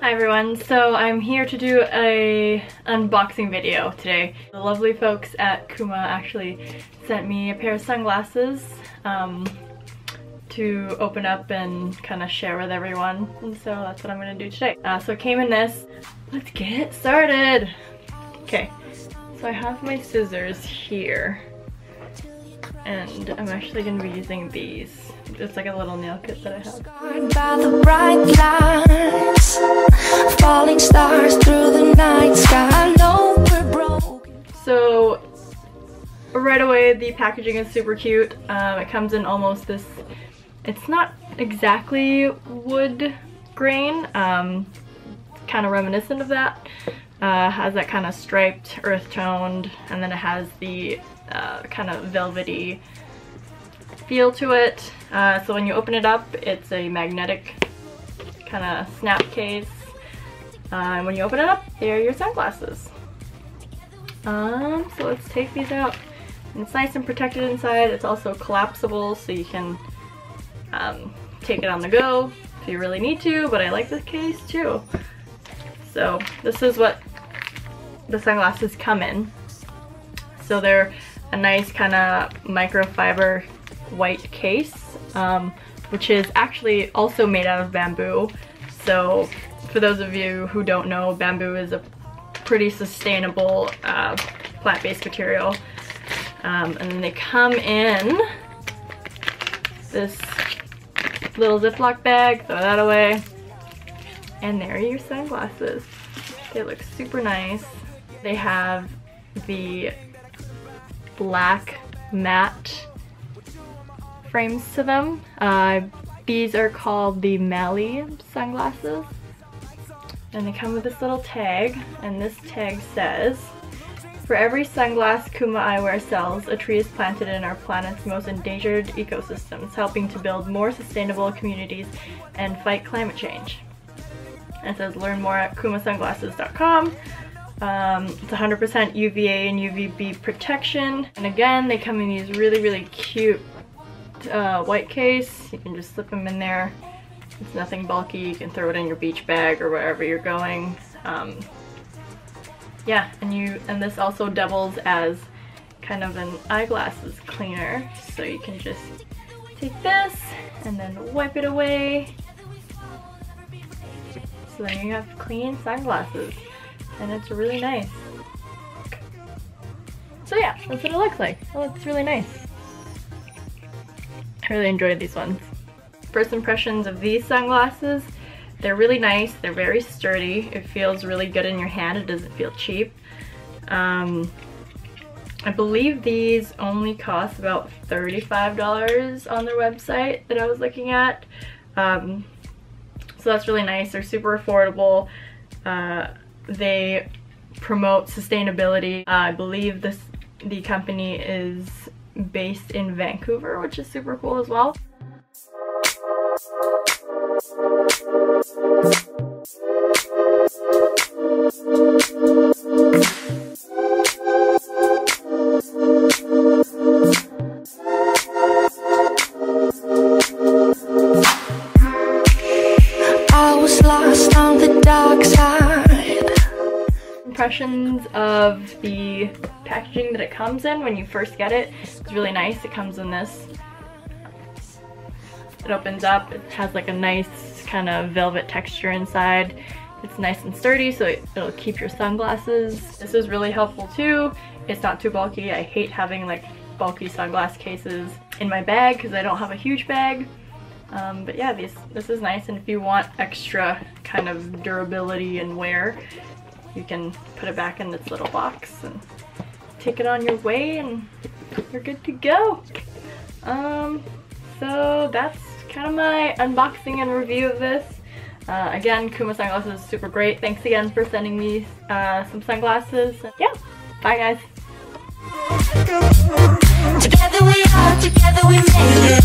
Hi everyone, so I'm here to do a unboxing video today. The lovely folks at Kuma actually sent me a pair of sunglasses um, to open up and kind of share with everyone and so that's what I'm gonna do today. Uh, so it came in this. Let's get started! Okay, so I have my scissors here and I'm actually going to be using these. It's like a little nail kit that I have. By the bright lights, falling stars through the night sky. So right away the packaging is super cute. Um, it comes in almost this, it's not exactly wood grain, um, kind of reminiscent of that. Uh, has that kind of striped earth toned and then it has the uh, kind of velvety feel to it. Uh, so when you open it up, it's a magnetic kind of snap case. Uh, and when you open it up, there are your sunglasses. Um, so let's take these out. And it's nice and protected inside. It's also collapsible so you can um, take it on the go if you really need to, but I like this case too. So this is what the sunglasses come in. So they're a nice kind of microfiber white case, um, which is actually also made out of bamboo. So for those of you who don't know, bamboo is a pretty sustainable uh, plant-based material. Um, and then they come in this little Ziploc bag, throw that away. And there are your sunglasses. They look super nice. They have the black matte frames to them. Uh, these are called the Mallee sunglasses. And they come with this little tag, and this tag says, For every sunglass Kuma Eyewear sells, a tree is planted in our planet's most endangered ecosystems, helping to build more sustainable communities and fight climate change. And it says learn more at kumasunglasses.com. Um, it's 100% UVA and UVB protection. And again, they come in these really, really cute uh, white case. You can just slip them in there. It's nothing bulky. You can throw it in your beach bag or wherever you're going. Um, yeah, and you and this also doubles as kind of an eyeglasses cleaner. So you can just take this and then wipe it away. So then you have clean sunglasses and it's really nice. So yeah, that's what it looks like. Oh, it's really nice. I really enjoyed these ones. First impressions of these sunglasses, they're really nice, they're very sturdy, it feels really good in your hand, it doesn't feel cheap. Um, I believe these only cost about $35 on their website that I was looking at. Um, so that's really nice, they're super affordable. Uh, they promote sustainability. Uh, I believe this the company is based in Vancouver, which is super cool as well. Impressions of the packaging that it comes in when you first get it. It's really nice. It comes in this. It opens up. It has like a nice kind of velvet texture inside. It's nice and sturdy so it, will keep your sunglasses. This is really helpful too. It's not too bulky. I hate having like bulky sunglass cases in my bag because I don't have a huge bag. Um, but yeah, these, this is nice and if you want extra kind of durability and wear, you can put it back in its little box and take it on your way and you're good to go. Um, so that's kind of my unboxing and review of this. Uh, again, Kuma Sunglasses is super great. Thanks again for sending me uh, some sunglasses. Yeah, bye guys. Together we are, together we made it.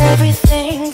Everything